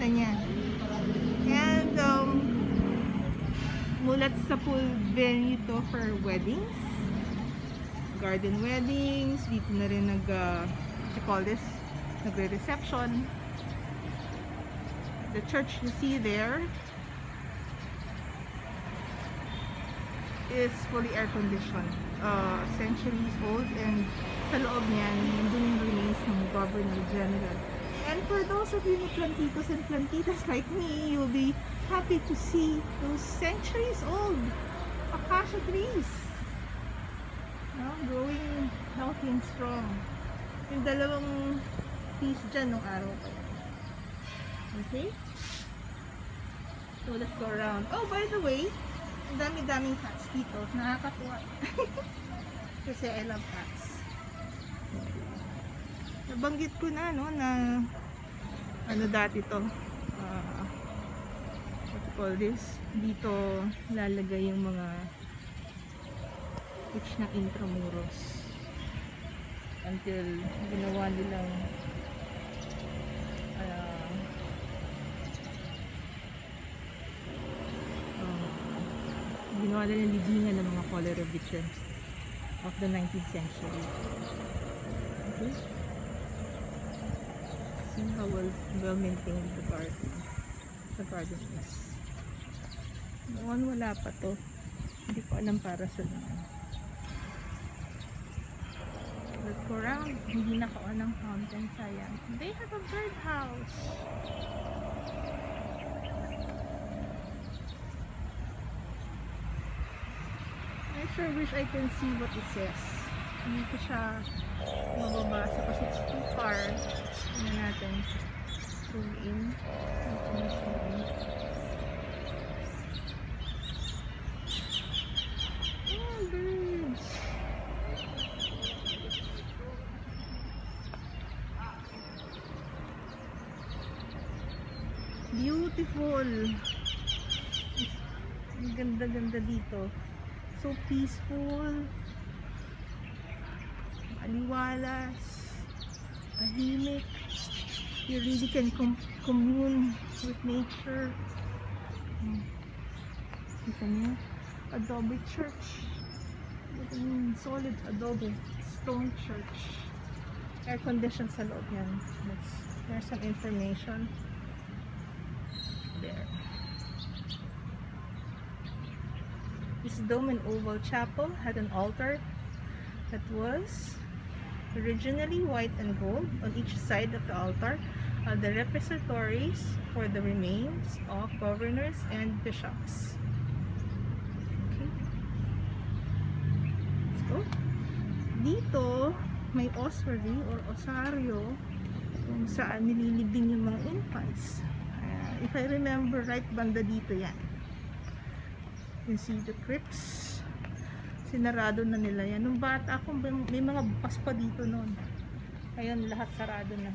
linis-linis na niya. And, um, mulat sa pool venue to for weddings. Garden weddings. Dito na rin nag, uh, you call this? Nagre-reception. The church you see there is fully air conditioned. Uh, centuries old and sa loob niyan, nandun remains ng Governor General. For those of you plantitos and plantitas like me, you'll be happy to see those centuries old acacia trees. No? Growing healthy and strong. Yung dalawang piece dyan nung araw yan. Okay? So let's go around. Oh, by the way, ang dami-daming cats dito. Nakakatuwa. Kasi I love cats. Nabanggit ko na, no, na ano dati to. ah, what you call this? Dito lalagay yung mga pitch ng intramuros. Until ginawa nilang ah, ah, ginawa nila ng libingan ng mga cholera victims of the 19th century. Okay? See how well, well maintained the garden. The garden is. Noon wala pa to. Hindi ko alam para sa ano. But go around, hindi nakaon ng fountain, sayang. They have a birdhouse. I sure wish I can see what it says. Hindi ko siya mababasa kasi it's too far. Ano natin? Zoom in. Oh, birds! Beautiful! Ang ganda-ganda dito. So peaceful. Aliwalas. Tahimik. You really can com commune with nature. Hmm. Kita niyo? Adobe church. Solid adobe. Stone church. Air conditioned sa loob yan. There's some information. There. This dome and oval chapel had an altar that was originally white and gold on each side of the altar are the repositories for the remains of governors and bishops. Okay. Let's go. Dito, may ossuary or osario kung saan nililibing yung mga infants. Uh, if I remember right, banda dito yan. You can see the crypts. Sinarado na nila yan. Nung bata ako, may, may mga bukas pa dito noon. Ayun, lahat sarado na.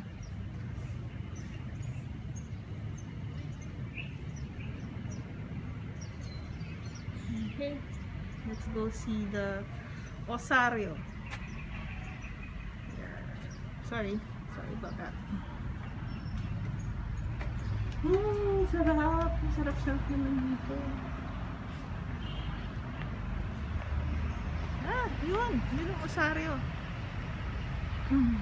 Okay. Let's go see the Osario. Sorry. Sorry about that. Oh, sarap. Sarap-sarap naman dito. Ah, yun. Yun ang Osario. Hmm.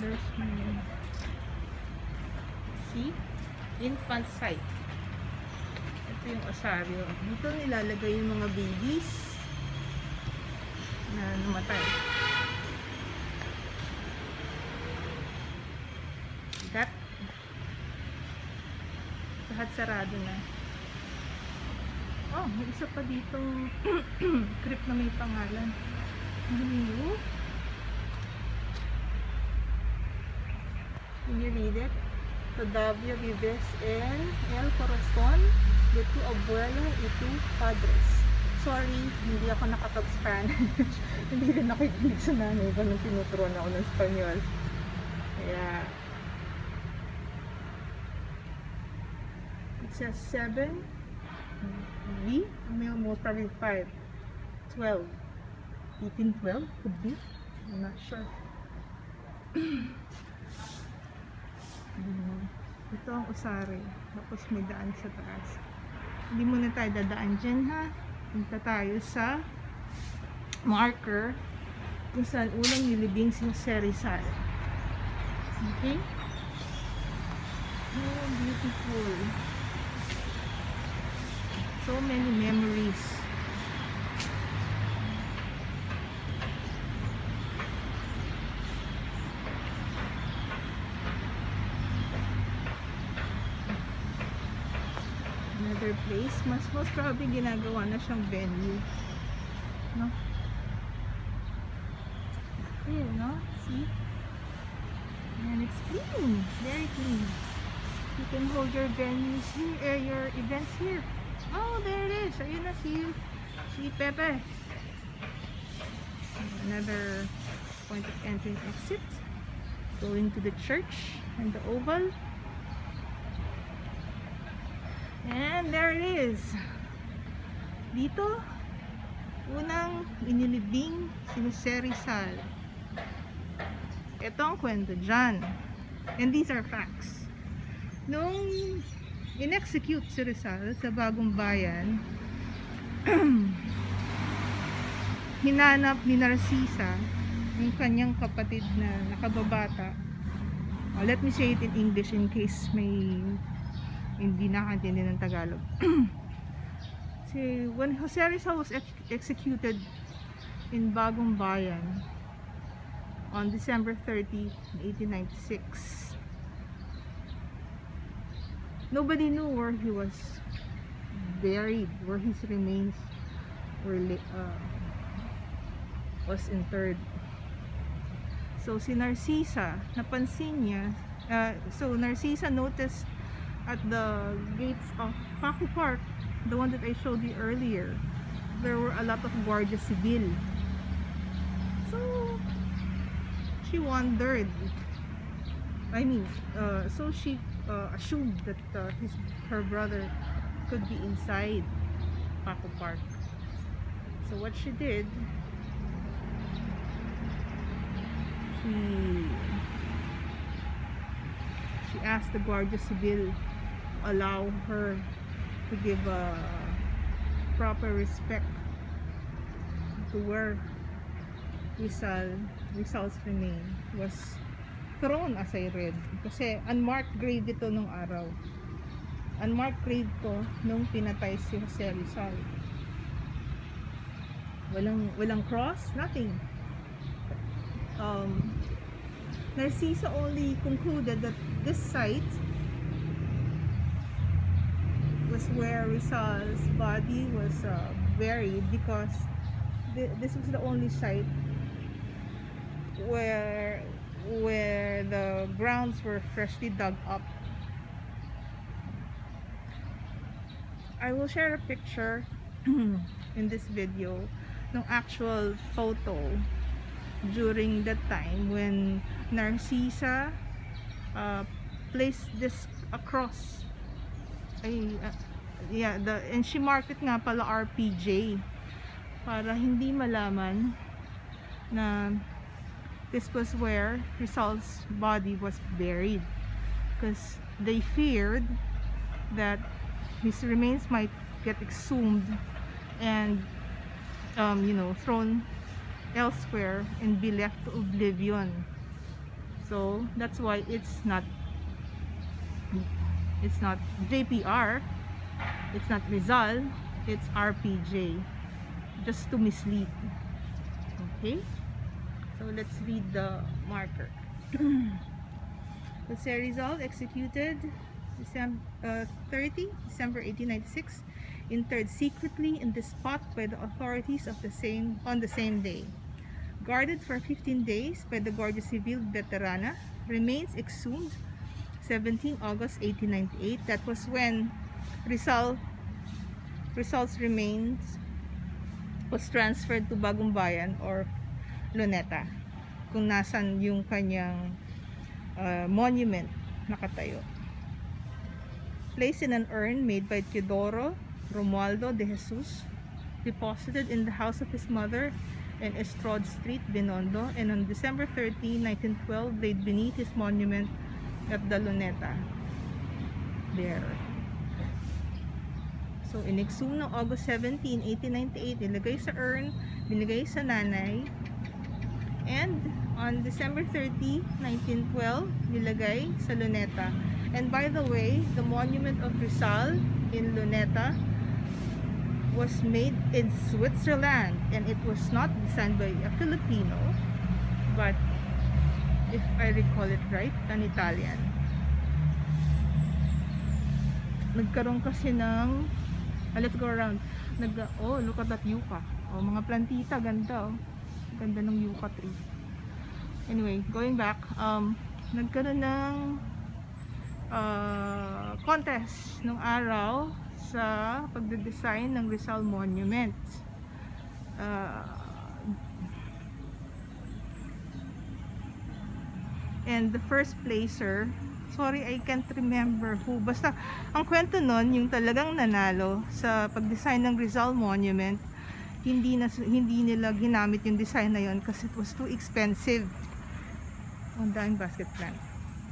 There's my... See? Infant site. Ito yung Osario. Dito nilalagay yung mga babies na namatay. That lahat sarado na. Oh, may isa pa ditong crypt na may pangalan. Ano Can you read it? Todavia Vives en El Corazon de tu abuela y tu padres. Sorry, hindi ako nakapag-Spanish. hindi rin ako ikinig sa nanay ko nung tinuturuan ako ng Spanyol. Kaya, it says 7 B, may most probably 5 12 1812 could be I'm not sure. Ito ang usari tapos may daan sa taas. Hindi muna tayo dadaan dyan ha? Punta tayo sa marker kung saan unang nilibing si Jose okay? Oh beautiful so many memories. Another place. Mas most probably ginagawa na siyang venue. No? Here no? See? And it's clean. Very clean. You can hold your venues here uh, your events here is ayun na si si Pepe another point of entry and exit going to the church and the oval And there it is. Dito, unang inilibing si Jose Rizal. Ito ang kwento dyan. And these are facts. Nung in-execute si Rizal sa bagong bayan, hinanap ni Narcisa yung kanyang kapatid na nakababata. Oh, let me say it in English in case may hindi nakantindi ng Tagalog. si, when Jose Rizal was ex executed in Bagong Bayan on December 30, 1896, nobody knew where he was buried, where his remains were uh, was interred. So si Narcisa, napansin niya, uh, so Narcisa noticed at the gates of Paku Park, the one that I showed you earlier, there were a lot of Guardia Civil. So, she wondered. I mean, uh, so she uh, assumed that uh, his her brother could be inside Paco Park. So what she did, she she asked the Guardia Civil allow her to give a proper respect to where Rizal Rizal's remain was thrown as I read kasi unmarked grave ito nung araw unmarked grave to nung pinatay si Jose Rizal walang walang cross nothing um Narcisa only concluded that this site was where Rizal's body was uh, buried because th- this was the only site where where the grounds were freshly dug up. I will share a picture in this video ng actual photo during the time when Narcisa uh, placed this across ay uh, yeah the and she marked nga pala RPJ para hindi malaman na this was where Rizal's body was buried. Because they feared that his remains might get exhumed and um, you know thrown elsewhere and be left to oblivion. So that's why it's not it's not JPR it's not Rizal it's RPJ just to mislead. Okay? So let's read the marker. Jose Rizal executed December uh, 30 December 1896 interred secretly in this spot by the authorities of the same on the same day. Guarded for 15 days by the Guardia Civil Veterana remains exhumed 17 August 1898 that was when Rizal Rizal's remains was transferred to Bagong Bayan or Luneta kung nasan yung kanyang uh, monument nakatayo placed in an urn made by Teodoro Romualdo de Jesus deposited in the house of his mother in Estrade Street, Binondo and on December 30, 1912 laid beneath his monument at the Luneta there. So inexhume ng August 17, 1898 nilagay sa urn, binigay sa nanay and on December 30, 1912 nilagay sa Luneta. And by the way, the monument of Rizal in Luneta was made in Switzerland and it was not designed by a Filipino but if I recall it right, an Italian. Nagkaroon kasi ng ah, let's go around. Nag, oh look at that yucca. Oh mga plantita, ganda oh. Ganda ng yucca tree anyway, going back um, nagkaroon ng uh, contest nung araw sa pagde-design ng Rizal Monument. Uh, and the first placer sorry I can't remember who. Basta ang kwento nun yung talagang nanalo sa pag-design ng Rizal Monument hindi na hindi nila ginamit yung design na yon kasi it was too expensive ang daming basket plant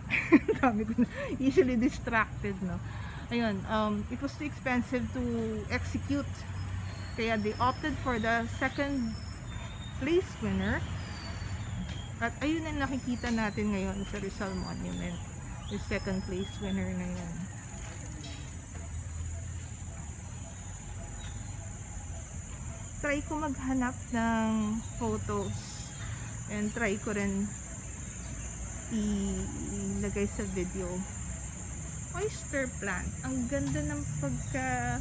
dami ko na easily distracted no? Ayun um, it was too expensive to execute. Kaya they opted for the second place winner. At ayun ang nakikita natin ngayon sa Rizal Monument yung second place winner na yun. Try ko maghanap ng photos and try ko rin ilagay sa video. Oyster plant. Ang ganda ng pagka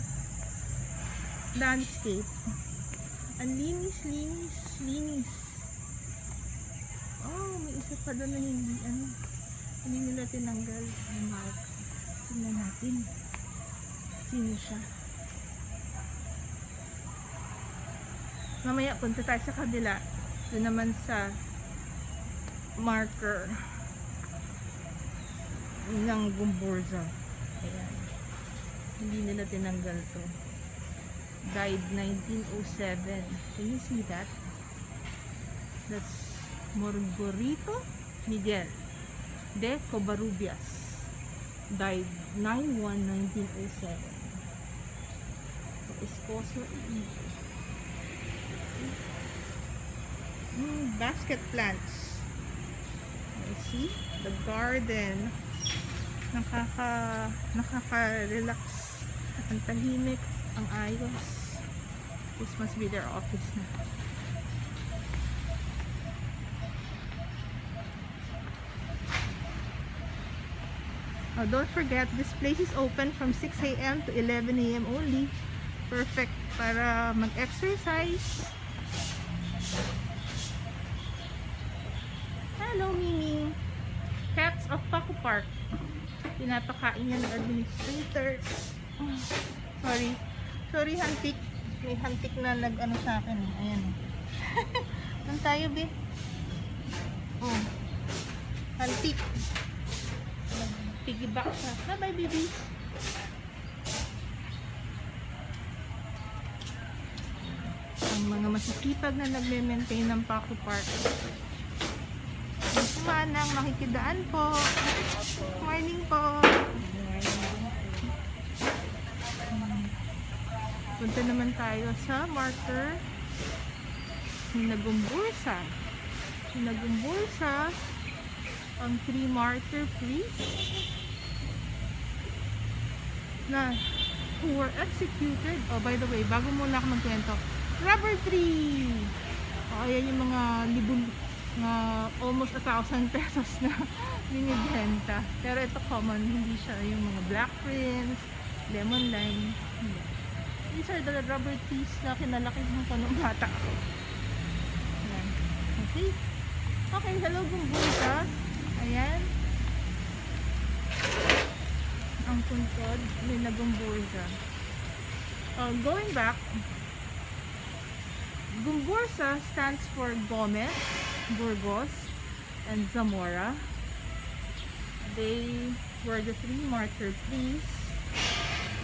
landscape. Ang linis linis linis. Oh may isa pa doon na hindi ano hindi nila tinanggal. Ang mark. Tingnan natin. Sino siya? Mamaya punta tayo sa kabila. Doon naman sa marker ng Gumburza. Ayan. Hindi nila tinanggal to. Died 1907. Can you see that? That's Morgorito Miguel de Covarrubias. Died 9-1-1907. Esposo mm, basket plants. I see the garden. Nakaka nakaka-relax. Ang tahimik, ang ayos. This must be their office na. Oh, don't forget, this place is open from 6 a.m. to 11 a.m. only. Perfect para mag-exercise. Hello, Mimi. Cats of Paco Park. Pinapakain niya ng administrator. Oh, sorry. Sorry, hantik. May hantik na nag-ano sa akin. eh. Ayan. Doon tayo, be. Oh. Hantik. Nag-piggyback sa. Bye-bye, baby. Ang mga masisipag na nagme-maintain ng Paco Park. Yung Manang, makikidaan po. Morning po. Punta naman tayo sa marker. Sinagumbursa. Sinagumbursa ang three martyr priests na who were executed. Oh, by the way, bago muna ako magkwento, rubber tree! Oh, ayan yung mga libon na almost a thousand pesos na binibenta. Pero ito common, hindi siya yung mga black prince, lemon lime. Hindi. These are the rubber trees na kinalaki ng panong bata ako. Ayan. Okay. Okay, hello Gumbuta. Ayan. Ang puntod, may nagumbursa. Uh, going back, Gumbursa stands for Gomez, Burgos, and Zamora. They were the three martyr priests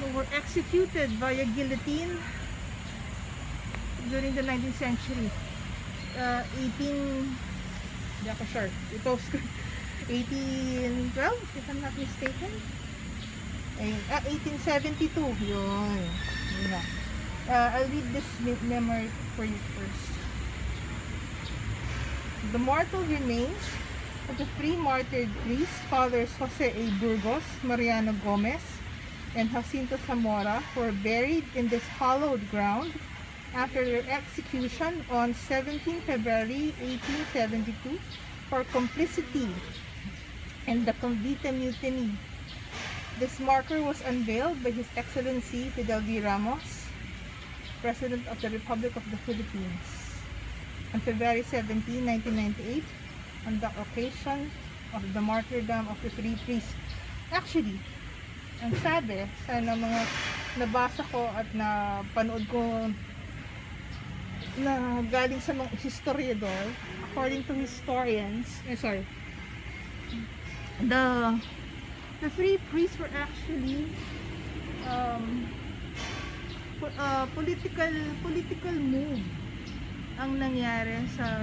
who were executed via guillotine during the 19th century. Uh, 18, hindi ako sure. Ko. 1812, if I'm not mistaken. Ayun, ah, 1872. Yun. Yun. Uh, I'll read this me- memory for you first. The mortal remains of the three martyred priests, Fathers Jose A. Burgos, Mariano Gomez, and Jacinto Zamora, were buried in this hallowed ground after their execution on 17 February 1872 for complicity in the Convite Mutiny. This marker was unveiled by His Excellency Fidel V. Ramos, President of the Republic of the Philippines, on February 17, 1998, on the occasion of the martyrdom of the three priests. Actually, ang sabi sa mga nabasa ko at na panood ko na galing sa mga historiador, according to historians, eh, sorry, the the three priests were actually um, po- uh, political political move ang nangyari sa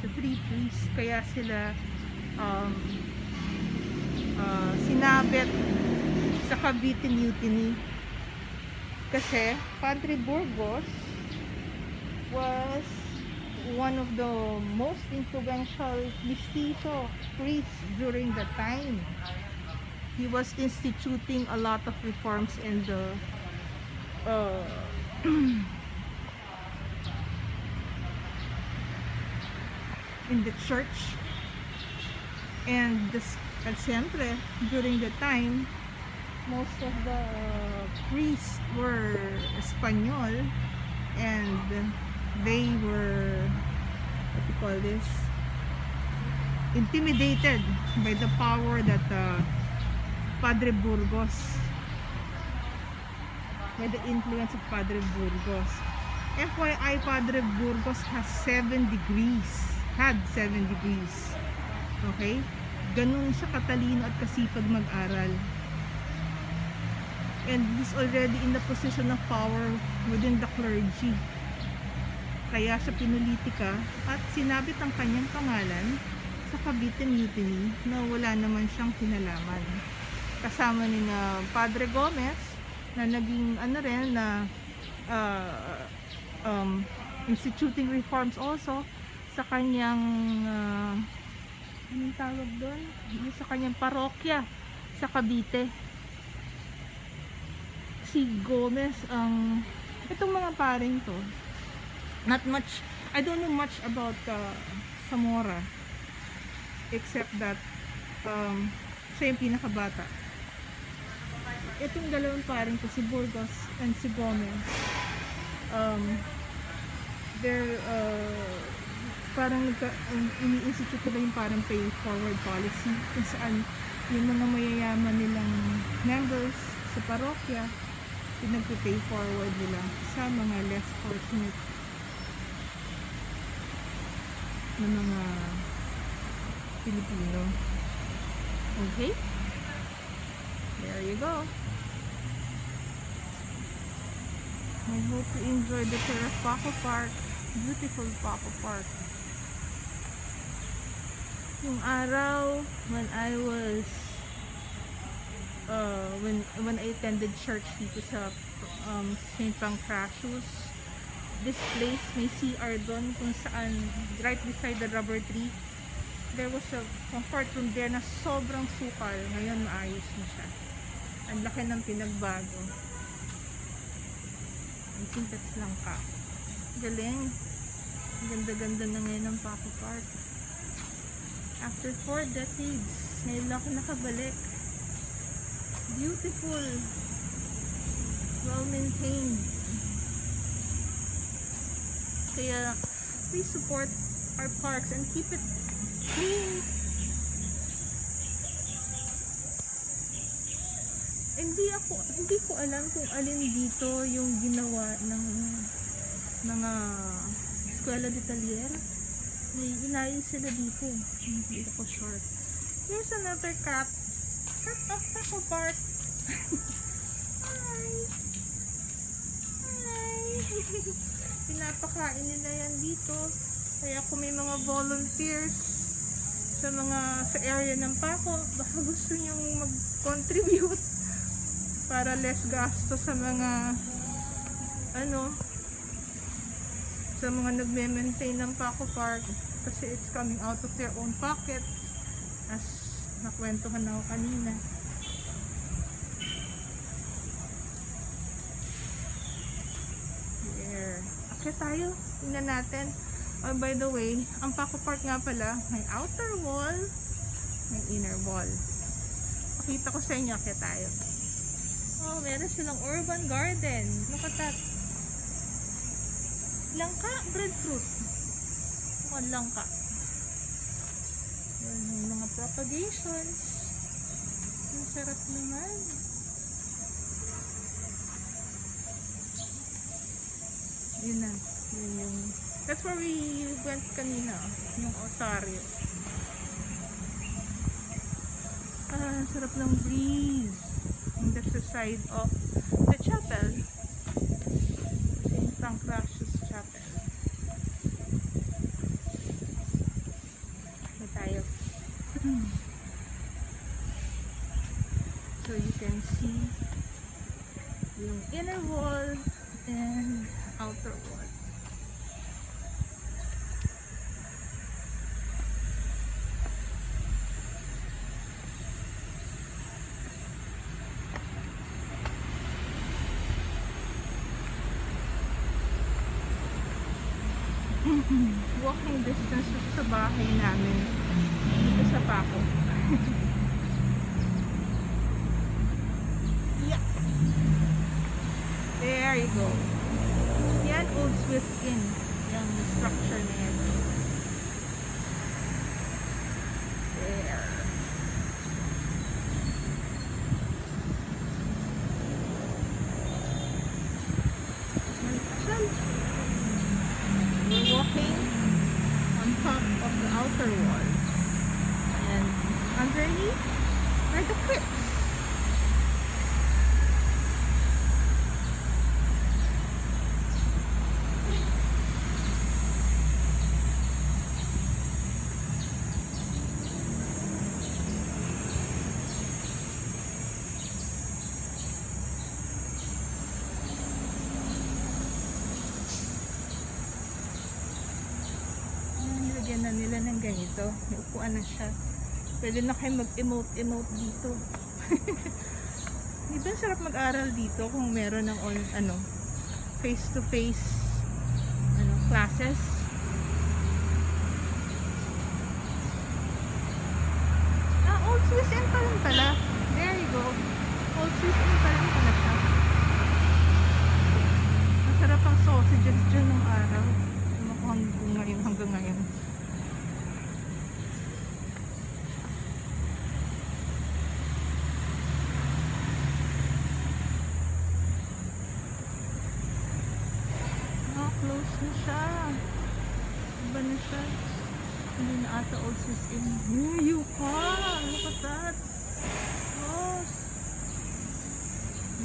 sa three priests kaya sila um, uh, sinabit sa Cavite Mutiny kasi Padre Burgos was one of the most influential mestizo priests during the time. He was instituting a lot of reforms in the uh, in the church. And this at siyempre during the time most of the priests were Espanyol and they were what do you call this intimidated by the power that uh, Padre Burgos by the influence of Padre Burgos. FYI Padre Burgos has 7 degrees had 7 degrees okay ganun siya katalino at kasipag mag-aral. And he's already in the position of power within the clergy. Kaya siya pinulitika at sinabit ang kanyang pangalan sa Cavite Mutiny na wala naman siyang kinalaman. Kasama ni na Padre Gomez na naging ano rin na uh, um, instituting reforms also sa kanyang uh, anong tawag doon? Sa kanyang parokya sa Cavite. Si Gomez ang itong mga paring to not much I don't know much about uh, Zamora except that um, siya yung pinakabata itong dalawang paring to si Burgos and si Gomez um, they're uh, parang nagka, um, ini-institute nila yung parang pay forward policy kung saan yung mga mayayaman nilang members sa parokya pinagpipay forward nila sa mga less fortunate na mga Pilipino. Okay? There you go. I hope you enjoy the tour Park. Beautiful Paco Park. Yung araw when I was uh, when when I attended church dito sa um, St. Pancratius this place may CR doon kung saan right beside the rubber tree there was a comfort room there na sobrang sukal. Ngayon maayos na siya. Ang laki ng pinagbago. I think that's lang ka galing. Ganda-ganda na ngayon ng Paco Park after 4 decades ngayon ako nakabalik. Beautiful. Well maintained kaya please support our parks and keep it clean. Hindi ako hindi ko alam kung alin dito yung ginawa ng mga eskwela de talier may inayos sila dito. Hindi ako sure. Here's another cat cat of Taco Park hi. Hi. Pinapakain nila yan dito. Kaya kung may mga volunteers sa mga sa area ng Paco baka gusto nyong mag-contribute para less gasto sa mga ano sa mga nagme-maintain ng Paco Park kasi it's coming out of their own pocket. As nakwentuhan ako kanina. There akit tayo. Tingnan natin. Oh, by the way ang Paco Park nga pala may outer wall may inner wall. Pakita ko sa inyo akit tayo. Oh meron silang urban garden. Look at that langka breadfruit. Mukhang langka. Yan, yung mga propagations. Ang sarap naman. Yun na yun yung that's where we went kanina yung Otario. Ah sarap ng breeze. And that's the side of the chapel. St. Pancratius Chapel May tayo so you can see yung inner wall and outer wall walking distance sa bahay namin. Dito sa Paco. Yeah. There you go. Yan old Swiss Inn. Yung structure na yan there Malakasal. We're walking on top of the outer wall. And ang journey are the crips. Ayan, Nilagyan na nila ng ganito. May upuan na siya. Pwede na kayo mag-emote-emote dito. Di ba sarap mag-aral dito kung meron ng on, ano, face-to-face ano, classes? Ah, Old Swiss Inn pa rin pala. There you go. Old Swiss Inn pa rin pala siya. Masarap ang sausages dyan ng araw. Ano ko ngayon, hanggang ngayon. Ah, close na siya. Iba na siya. Hindi na ata Swiss Inn. There you are! Look at that! Close!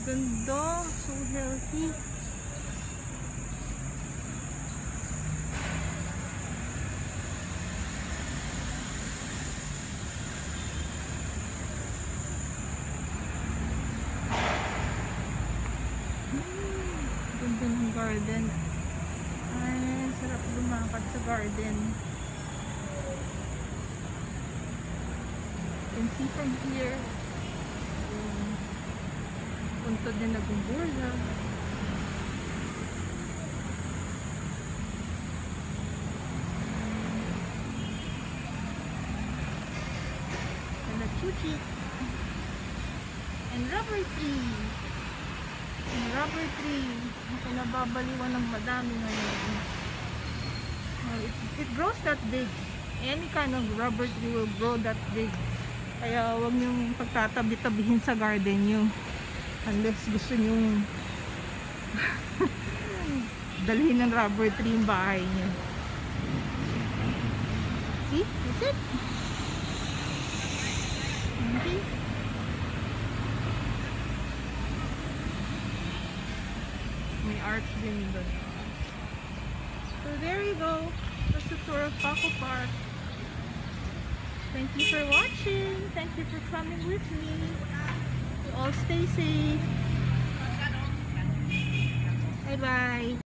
Ganda! So healthy. Hmm, garden. Ay, sarap lumakad sa garden. You can see from here. Yung puntod na nagumburla. And a chuchi. And rubber tree. Yung rubber tree na pinababaliwan ng madami ngayon. Well, it, it grows that big. Any kind of rubber tree will grow that big. Kaya huwag niyong pagtatabi-tabihin sa garden niyo. Unless gusto niyong dalhin ng rubber tree yung bahay niyo. See? That's it. Okay. May arch din doon. There you go. That's the tour of Paco Park. Thank you for watching. Thank you for coming with me. You all stay safe. Bye bye.